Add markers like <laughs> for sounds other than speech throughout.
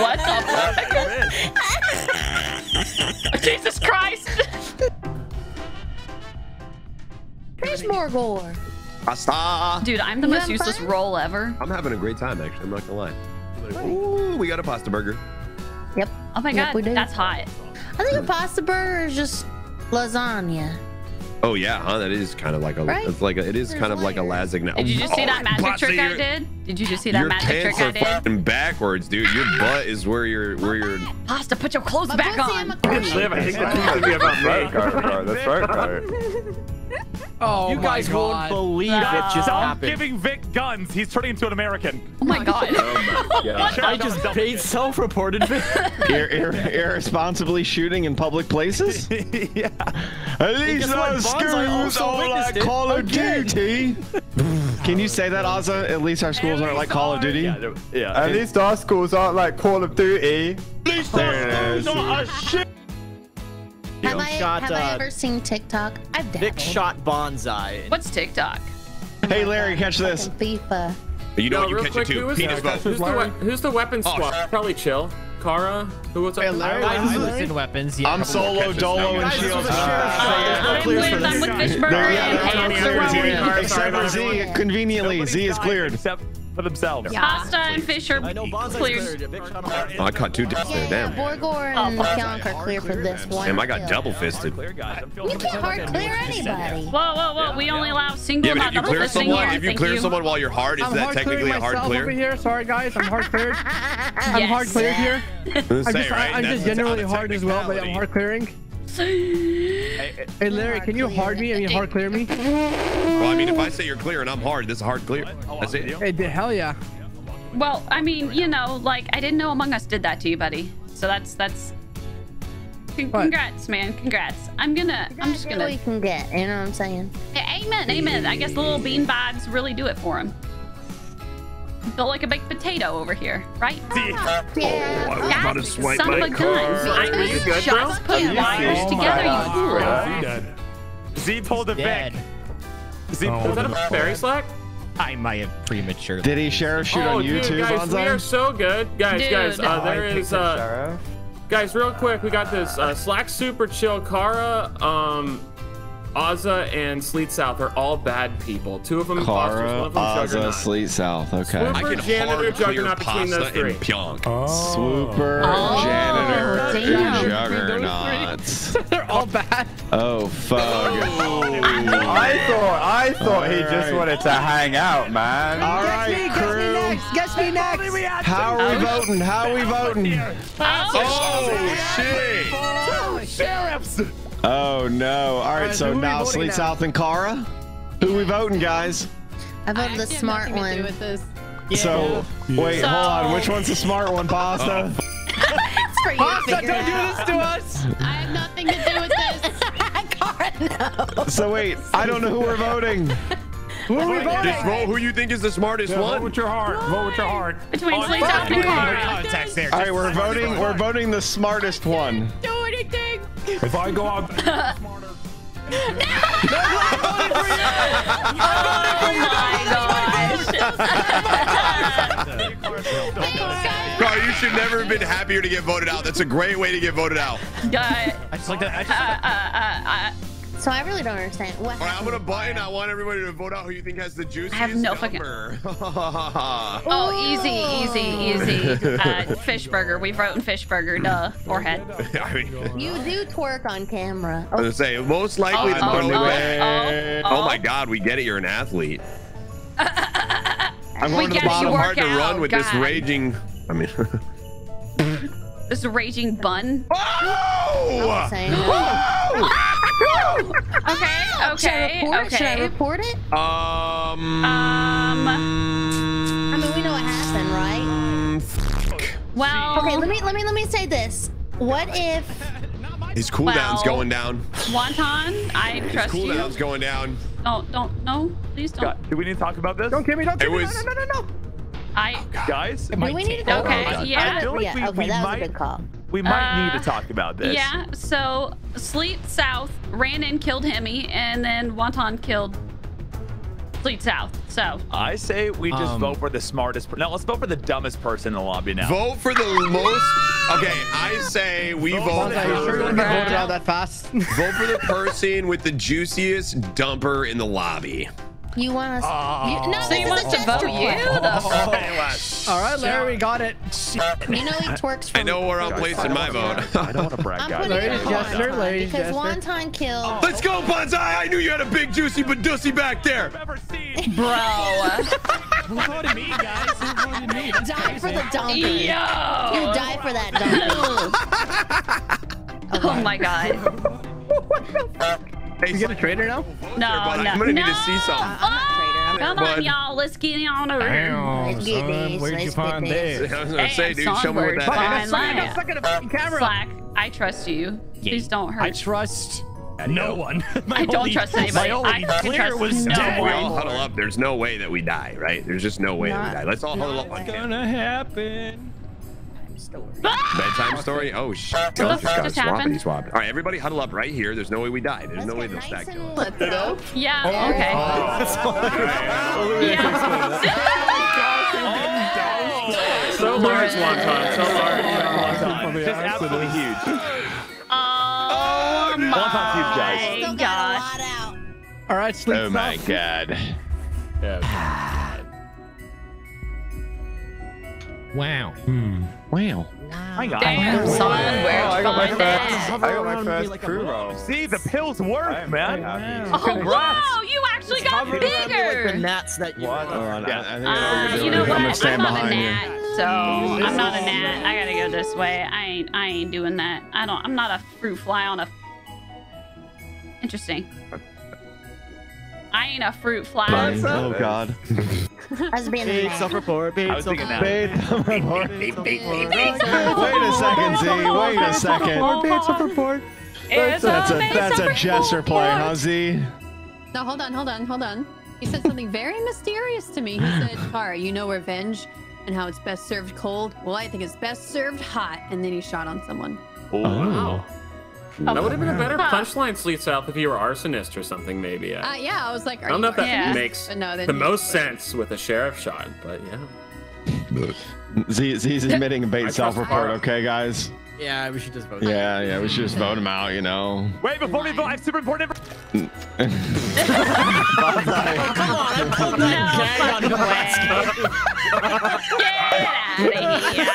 What the fuck? Oh, Jesus Christ! Here's more gore. Pasta. Dude, I'm the You most useless fun? roll ever. I'm having a great time, actually. I'm not gonna lie. Ooh, we got a pasta burger. Yep. Oh my Yep, god, we do. that's hot. I think a pasta burger is just lasagna. Oh yeah, huh? That is kind of like a. Right? It's like a, it is There's kind of like a layers. lasagna. Did you just see Oh, that magic pasta, trick I did? Did you just see that magic trick I did? are did? fucking backwards, dude. Your <laughs> butt is where your where your. Pasta, put your clothes My back on. and my coochie. Liv, I think that's going to be about me. Throat guard, the throat guard. <laughs> Oh you my guys won't god. believe it just Stop happened. giving Vic guns. He's turning into an American. Oh my god. Oh I just paid self-reported. Ir- <laughs> ir- irresponsibly shooting in public places? <laughs> yeah. At least guess our schools also are like Call of again. Duty. <laughs> Can you say that, Ozza? At least our schools aren't like Call of Duty. Yeah, yeah. At least our schools aren't like Call of Duty. There it is. Have, I, shot, have I uh, ever seen TikTok? I've dabbled. Vic shot Bonsai. What's TikTok? Hey, Larry, catch this. Fucking FIFA. You know Yo, what? You catch quick, it too. who Penis vote. Who's the, we- who's the weapons Oh, swap? shit. Probably chill. Kara? Who what's up? I lose in weapons. Yeah. I'm solo, Dolo, and Guys, Shield. was a sheriff's show. I'm with, for I'm this. with Fishburger yeah, and there- Pants there- are there- Except for Z, conveniently, Z is cleared. Except for themselves. Pasta and fish are I know cleared. cleared. Vic shot him. Oh, I caught two dicks there. Yeah, Damn. Borgor Oh, and fuck. Pjonk are clear for this one. Damn, I got double fisted. Clear, guys. You can't hard clear anybody. Whoa, whoa, whoa. We only allow single, Yeah, but not if you double clear fisting someone, here. if you clear you. someone while you're hard, is I'm that hard technically a hard myself clear? over here. Sorry guys, I'm hard cleared. <laughs> I'm hard cleared here. I'm just. I, am just generally hard as well, but I'm hard clearing. <laughs> Hey Larry, can you hard me I mean, hard clear me? Well, I mean, if I say you're clear and I'm hard, this is hard clear. That's it. Hey, d- hell yeah. Well, I mean, you know, like I didn't know Among Us did that to you, buddy. So that's that's. Con- What? Congrats, man. Congrats. I'm gonna. I'm just Get what you gonna. can get. You know what I'm saying? Yeah, amen. Amen. I guess the little bean bags really do it for him. Built like a baked potato over here, right? Yeah. about to swipe Son of a gun. I You was good, bro? just putting wires Oh together, you fool. Z dead. Z pulled a Vic. Z Oh, Is that a fairy slack? I might have prematurely. Did he sheriff shoot oh, on dude, YouTube, guys, we are so good. Guys, Dude. guys, uh, Oh, there is, uh, guys, real quick, we got this uh, Slack Super Chill, Kara, um, Ozza, and Sleet South are all bad people. Two of them imposters, one Kara, of them Ozza, Juggernaut. Sleet South. Okay. Swoop- I can Janitor, hard clear Juggernaut between those pasta and three. Pjonk. Oh. Swooper, Oh, janitor, damn. juggernauts. <laughs> They're all bad. Oh, fuck. Oh. I thought I thought he just wanted to hang out, man. All right, crew. Guess me next. How are we voting? How are we voting? Oh, shit! Sheriffs. Oh, no. All right, Alright, so who are we now voting Sleet now? South and Kara? Who we voting, guys? I voted the smart one. With this. Yeah. So, wait, So- hold on. Which one's the smart one, Pasta? Oh. <laughs> That's for you to Pasta, figure don't do out. this to us. I have nothing to do with this. <laughs> Kara, no. So, wait, I don't know who we're voting. <laughs> Who are we voting? Just vote who you think is the smartest Vote one. Vote with your heart. Vote with your heart. Between Oh, Sleet fuck South and you. Kara. Context there. All right, we're voting. We're voting the smartest one. Do anything. If I go out, smarter. Oh my gosh. Carl, you should never have been happier to get voted out. That's a great way to get voted out. Guy. I just like that. I just Uh, uh, uh, uh, So I really don't understand. What All right, I'm happened? gonna button. I want everybody to vote out who you think has the juiciest I have no fucking- number. <laughs> Oh, easy, easy, easy. <laughs> Uh, fish burger. We wrote in fish burger. Duh. Forehead. <laughs> I mean, You do twerk on camera. I was gonna say most likely Oh, the oh, number. oh, Oh, oh. my God, we get it. You're an athlete. I'm We going to get the bottom. work Hard to run with this raging. I mean. This raging bun. Oh! <gasps> Saying Okay, Should I okay, report it? Should I report it? Um. Um. I mean, we know what happened, right? Well, Okay, let me let me let me say this. What if His cooldown's Well- going down. Wonton, I His trust you. cooldown's going down. Don't, don't, no, please don't. God, do we need to talk about this? Don't kill me. Don't It kill me. was- No, no, no, no. I, Guys, do we need to talk Okay, about it? yeah. I feel like yeah, we, okay, we that was might, a good call. We might need Uh, to talk about this. yeah, so Sleet South ran in, killed Hemi, and then Wonton killed Sleet South. So I say we just Um, vote for the smartest. Per- no, let's vote for the dumbest person in the lobby now. Vote for the most. Okay, I say we vote Bonza, are you sure you want to get for, voted <laughs> out that fast? vote for the person with the juiciest dumper in the lobby. You want us? Ah. You, no, so this you is want a us to vote gesture. you? The oh, oh. All right, Larry, we got it. <laughs> You know he twerks from. I know where I'm placing my vote. I don't want to brag, I'm guys. putting Larry's it on gesture, because gesture. Wonton killed. Let's go, Bonsai! I knew you had a big juicy badussy back there. <laughs> Bro. Who voted me, guys? Who voted me? That's <laughs> Die for the crazy. donkey. You die for that donkey. Oh my god. Hey, You get a trader now? No, Everybody, no, I'm gonna need to no. see something. I'm not a traitor. I'm Come on, y'all. Let's get on over here. Damn, Let's get son, this, where'd you let's find this. this? I was gonna say, dude, show me what Songbird, that fine. is. Like- Don't suck at a fucking camera. Slack, I trust you. Please don't hurt. I trust no one. <laughs> My I don't only- trust anybody. My only I fucking clear trust was no dead. We all huddle up. There's no way that we die, right? There's just no way that we die. Let's all huddle up. on What's camera. gonna happen? Bedtime story? Oh, shit. What the Just fuck got just swappity happened? swapped. All right, everybody huddle up right here. There's no way we die. There's Let's no way get they'll nice stack and kills. let's go. Yeah, Oh. okay. Oh. Yeah. <laughs> So large, Wonton. So large. Just absolutely huge. Oh Wonton's huge, guys. my Still got a god. lot out. All right, sleep. Oh my god. Yeah. Wow. Hmm. Wow. Hang on. Damn, son, where'd you find that? I got my first crew roll. See, the pills work, man. Oh, Congrats. wow, you actually got bigger. Like the gnats that you. What? Oh, I, I think I what Uh, you're you doing. know I'm what? gonna I'm stand not a behind you. gnat, so I'm not a gnat. I gotta go this way. I ain't. I ain't doing that. I don't. I'm not a fruit fly on a. Interesting. I ain't a fruit fly. Oh god. <laughs> As being a Big man. self-report. Big I was thinking self-report. that. Wait a second, Z. Wait a second. It's That's a big that's a self-report. Jesser play, huh, Z? No, hold on, hold on, hold on. He said something very mysterious to me. He said, <laughs> Kara, you know revenge and how it's best served cold? Well, I think it's best served hot. And then he shot on someone. Wow. That would have been a better punchline, Sleet South, if you were arsonist or something, maybe. Uh, yeah, I was like, are I don't you know if that Yeah. makes no, the he- most sense with a sheriff shot, but yeah. Z Z's <laughs> admitting a I bait self-report. Okay, guys. Yeah, we should just vote. Yeah, yeah. We should just vote him out. You know. Wait, before we vote, I have super important information. No fucking way. Get out <laughs> of here.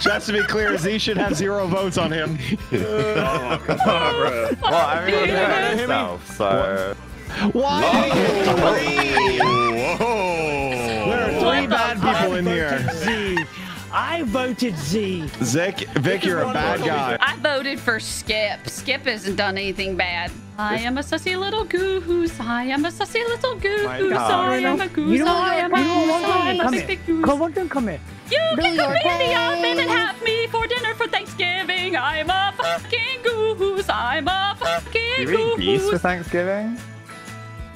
Just to be clear, Z should have zero votes on him. <laughs> oh, Well, I mean, yeah, yourself, so. Why? Whoa! There are three bad people in here. Z. I voted Z. Zick, Vic, you're a bad guy. I voted for Skip. Skip hasn't done anything bad. I am a sussy little goose. I am a sussy little goose. I am a goose. You know I am a goose. I am a Come big, big goose. Come on, come here. You can your come in the oven and have me for dinner for Thanksgiving. I'm a fucking goose. I'm a fucking goose. You eat geese for Thanksgiving?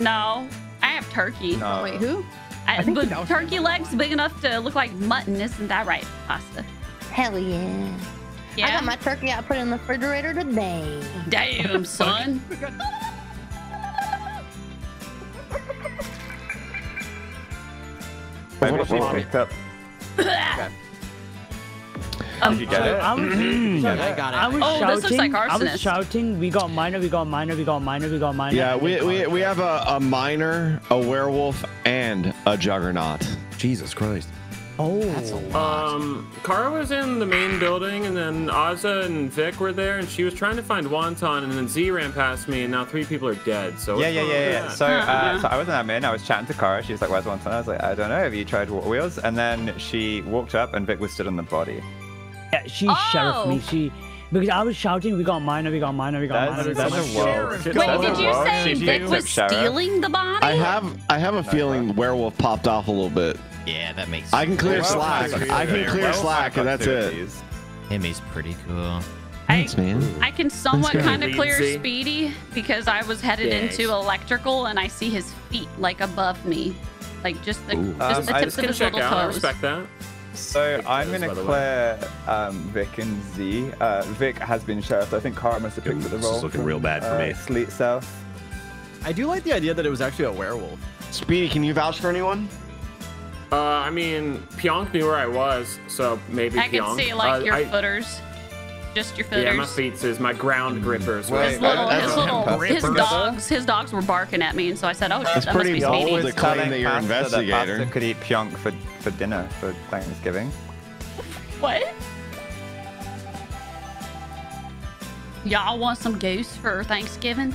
No, I have turkey. No. Wait, who? I, think but turkey legs big enough to look like mutton. Isn't that right, pasta? Hell yeah. I got my turkey I put in the refrigerator today. Damn, son. Wait, what you picked up? Um, Did you get it? I was, I got it. I was Oh, shouting. this looks like I was shouting. We got minor. We got minor. We got minor. We got minor. Yeah, we, we, we have a, a miner, a werewolf, and a juggernaut. Jesus Christ. Oh, that's a Um, Kara was in the main building, and then Ozza and Vic were there, and she was trying to find Wonton, and then Z ran past me, and now three people are dead. So Yeah, yeah, yeah, yeah. So, uh, Uh-huh. so I wasn't admin. I was chatting to Kara. She was like, "Where's Wonton?" I was like, "I don't know. Have you tried water wheels?" And then she walked up, and Vic was stood on the body. yeah, she Oh. sheriffed me. She because I was shouting. We got minor. We got minor. We got That's, minor. We a minor. world. Wait, did you say Vic was stealing the body? I have I have a feeling werewolf popped off a little bit. Yeah, that makes sense. I can clear Well, slack. well, I can clear well, slack, and that's it. activities. him. He's pretty cool. I, man. I can somewhat kind of clear Easy. Speedy because I was headed Thanks. into electrical and I see his feet like above me, like just the Ooh. just Um, the I tips Just of can his check little out. I toes. respect that. So I'm gonna clear um, Vic and Z. Uh, Vic has been sheriff. I think Kara must have picked up the role. This role. is looking from, real bad for uh, me. Sleet South. I do like the idea that it was actually a werewolf. Speedy, can you vouch for anyone? Uh, I mean, Pjonk knew where I was, so maybe I can see like Uh, your I- footers. Just your footers. Yeah, my feet is my ground grippers. Wait, his little, I- I his, little, his dogs, his dogs were barking at me, and so I said, "Oh, It's that must pretty be bold Speedy." to claim that you're Telling Pasta that could eat Pjonk for, for dinner for Thanksgiving. What? Y'all want some goose for Thanksgiving?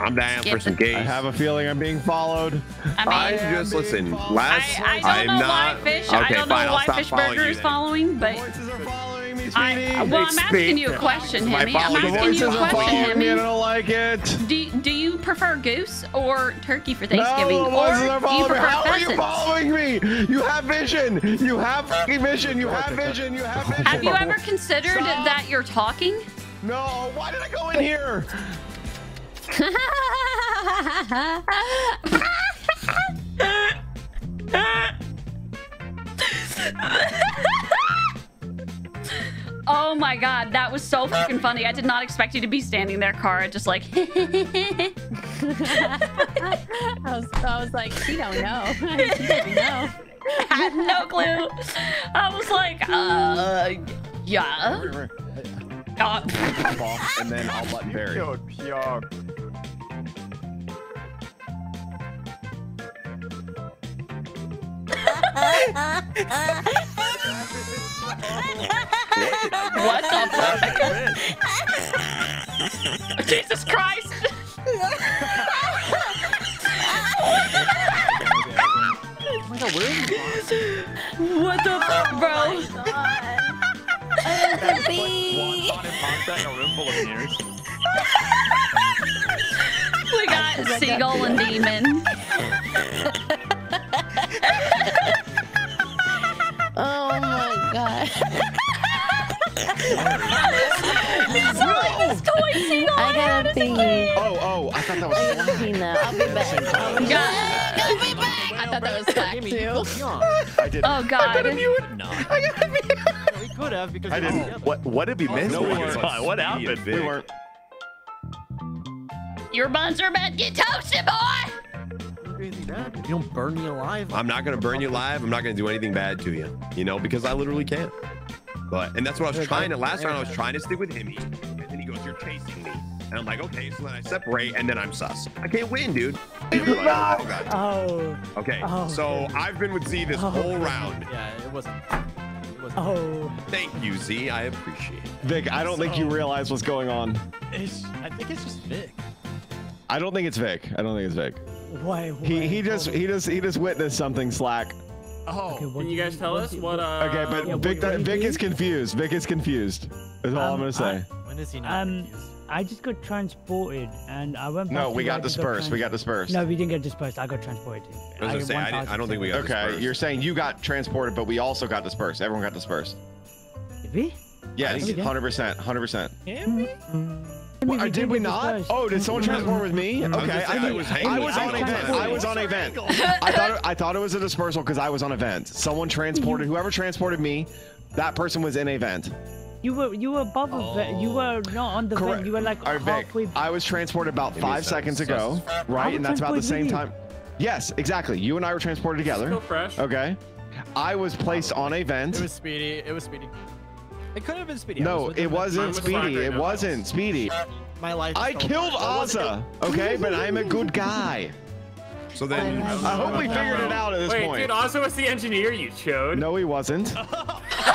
I'm down for some gays. I have a feeling I'm being followed. I mean, I just listen. Last, I, I am don't know not. why fish. Okay, I don't fine. I'll why stop Fish following Burger you is following, but Voices are following me, I, Speedy. well, I'm asking you a question, My Hemi. I'm asking you a voices are question, following me. I don't like it. Do, do you prefer goose or turkey for Thanksgiving, No, or voices are do you following me. prefer How are you following me? You have vision. You have fucking vision. You have vision. You have vision. Have you ever considered Stop. that you're talking? No. Why did I go in here? Oh my god, that was so fucking funny. I did not expect you to be standing there, Kara, just like. <laughs> I was, I was like, she don't know. <laughs> she doesn't know. I had no clue. I was like, uh, yeah. Uh, <laughs> and then I'll let bury. What the fuck? Jesus Christ! what the fuck, bro? Bee. Pasta in a room full of mirrors. We got Seagull and Demon. <laughs> my god. This toy Seagull I had gotta as a pee. kid. Oh, oh, I thought that was. I gotta pee now. I'll be back. I'll be God. I'll be back. I thought that was fact too. I did. Oh god. No. <laughs> We could have because I didn't. What what did we miss? No, we during weren't. this time? What happened? We weren't. Your buns are about to get toasted, boy! Don't do anything bad. You don't burn me alive. I'm not gonna burn you live. I'm not gonna do anything bad to you. You know, because I literally can't. But and that's what I was trying to last round. I was trying to stick with him, and then he goes, "You're chasing me," and I'm like, "Okay." So then I separate, and then I'm sus. I can't win, dude. <laughs> Oh, Oh, Okay, Oh, so goodness. I've been with Z this Oh, whole round. Yeah, it wasn't. It wasn't. oh. Thank you, Z. I appreciate it. Vic, I don't think you realize what's going on. It's, I think it's just Vic. I don't think it's Vic. I don't think it's Vic. Why? He why- he just he just he just witnessed something slack. Oh. Okay, Can you guys tell us do- what? Uh, Okay, but yeah, Vic what- what do Vic is confused. Vic is confused. Is all I'm Um, gonna say. When is he not? Um, confused? I just got transported and I went. back no, we got I just dispersed. We got dispersed. No, we didn't get dispersed. I got transported. I was I gonna get say, I, didn't, I don't think we got dispersed. Okay, dispersed. you're saying you got transported, but we also got dispersed. Everyone got dispersed. Did we? Yes, did. hundred percent, hundred percent. Maybe Did did we not? Oh, did someone transport with me? Okay, I, I was I was on I event. I was on event. I thought I thought it was a dispersal because I was on event. Someone transported. Mm-hmm. Whoever transported me, that person was in a vent. You were you were above a vent. You were not on the Correct. vent. You were like All right, Vic. halfway. I was transported about Maybe five seconds ago, right? And that's about the same time. Yes, exactly. You and I were transported together. Still fresh. Okay. I was placed on a It was Speedy. It was Speedy. It could have been Speedy. No, was it wasn't with Speedy. It wasn't Speedy. My life. I killed hard. Ozza. Okay, but I'm a good guy. <laughs> So then, I I hope we figured it out at this Wait, point. Wait, dude, also was the engineer you chode. No, he wasn't. <laughs>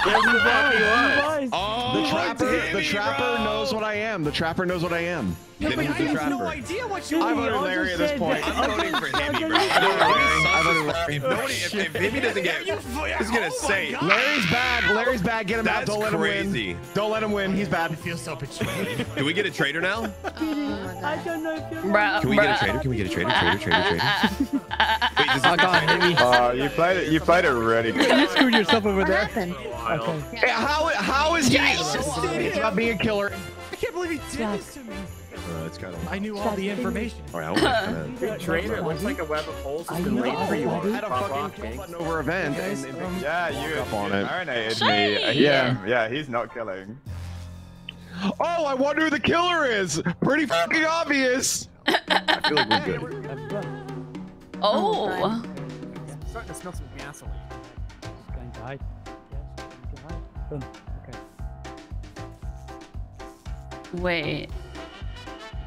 Yes, the fuck he was. Oh, The trapper, damn the trapper bro. knows what I am. The trapper knows what I am. Then who's the trapper? idea what Jimmy, I voted Ozzy Larry at this point. I'm voting for Ozzy- bro. I voted Larry. I voted Larry. If nobody, if, if Hemi doesn't get, he's gonna oh say, Larry's bad. Larry's bad. Get him out. Don't let him win. Don't let him win. He's bad. I feel so betrayed. <laughs> do we get a trader now? Oh I don't know if you're. Bruh, Can we get a bruh. trader? Can we get a trader? Trader, trader, trader. Wait, Oh god, Uh, you played it. You played it really good. You screwed yourself over What there. happened? Okay. Hey, How, how is he? It's not being a killer. I can't believe he did this to me. Uh, it's kind of. I knew all the information. All right, I want to. Dude, trader, it looks like a web of holes has been know laid for you. I I had a Pop off, fucking King. button over event. and- and- Yeah, you up on it. marinated Shame. me. Yeah. Yeah, yeah, he's not killing. Oh, I wonder who the killer is. Pretty fucking obvious. I feel like we're good. Oh. oh God. starting to smell some gasoline. Going to hide. Yes, going to hide. Boom. Okay. Wait.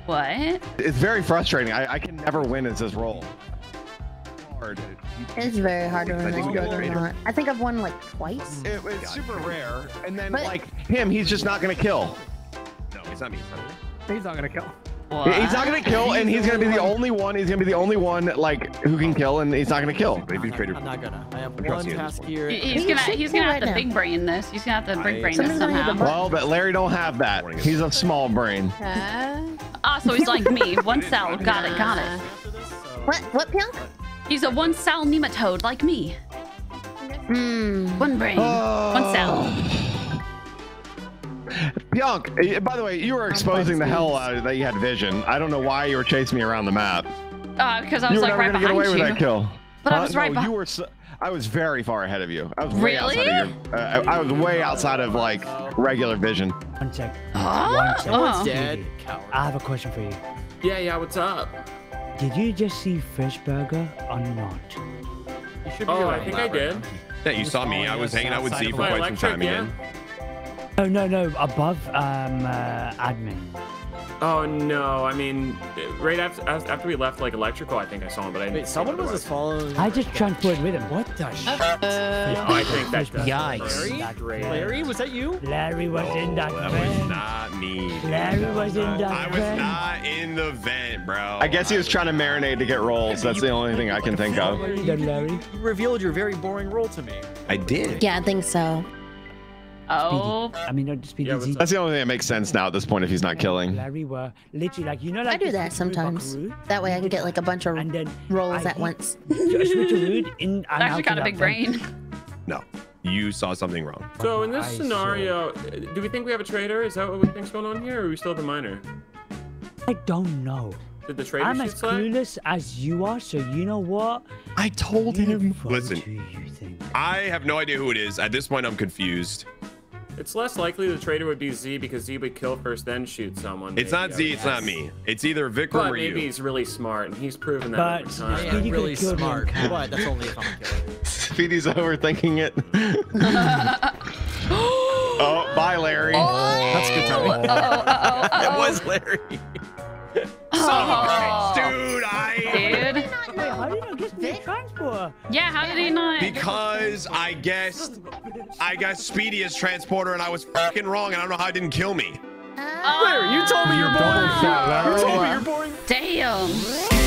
What? It's very frustrating. I, I can never win as this role. Hard. It's very hard to win. I think we got believe it or traitor. not. I think I've won like twice. It- it's super rare. And then But- like him, he's just not gonna kill. No, it's not me. It's not me. He's not gonna kill. He- He's not gonna kill, and he's gonna be the only one. He's gonna be the only one like who can kill, and he's not gonna kill. Maybe traitor. I'm not gonna. I have I'm one trusting you on this task here. He- He's He gonna he's gonna have right to now. big brain this. He's gonna have to big brain this Somebody's gonna hit somehow. Well, but Larry don't have that. He's a small brain. Uh, Ah, so he's like me. One <laughs> cell. Got it. Got it. After this, so- What? What, Punk? He's a one cell nematode like me. Hmm. One brain. Oh. One cell. Pjonk, eh, by the way, you were exposing the hell out of that you had vision. I don't know why you were chasing me around the map. Uh, because I was you was were like never right gonna get behind away you. with that kill. But I was right no, beh- you were. So, I was very far ahead of you. I was way outside Really? of your. Uh, I I was way outside of like regular vision. One sec. Huh? One sec. Oh. Someone's dead. Coward. I have a question for you. Yeah, yeah. What's up? Did you just see Fish Burger or not? You should be Oh, I think I did. Yeah, you saw me. I was hanging out with Z for quite some electric, time yeah. again. Oh no no above um uh, admin. Oh no! I mean, right after after we left like electrical, I think I saw him, but I didn't. Wait, someone was just following. I just transported with him. What the shit? Oh, I think that. that's Yikes. Larry? Larry, was that you? Larry was in that Oh, that was not me. Larry was in that I was van. not in the vent, bro. I guess he was trying to marinate to get rolls. That's the only thing I can think of. What you Larry? You revealed your very boring role to me. I did. Yeah, I think so. Oh. I mean, not Speedy Yeah, Z. That's the only thing that makes sense now at this point if he's not killing. Larry were literally like you know like I do that sometimes. buckaroo? That way I can get like a bunch of And then rolls I at once. <laughs> a switcheroo in and Actually out got a of big brain. <laughs> No, you saw something wrong. So in this I scenario, uh, do we think we have a traitor? Is that what we think's going on here, or are we still the miner? I don't know. Did the traitor I'm as Slack? clueless as you are, so you know what? I told him. Fuck Listen, who you think. I have no idea who it is. At this point, I'm confused. It's less likely the traitor would be Z because Z would kill first, then shoot someone. It's maybe, not Z, would It's not me. It's either Vikram But or maybe you. he's really smart, and he's proven that But- over I time. Speedy am could've really killed smart, in but that's only if I'm a killer. <laughs> Speedy's overthinking it. <laughs> oh, bye, Larry. Oh, that's good timing. Uh-oh, uh-oh, uh-oh. <laughs> It was Larry. Oh. Yeah, how did he not? Because I guessed, I guessed Speedy as transporter, and I was fucking wrong. And I don't know how it didn't kill me. Larry, you told me you're boring. Double shot, Larry. You told me you're boring. Damn.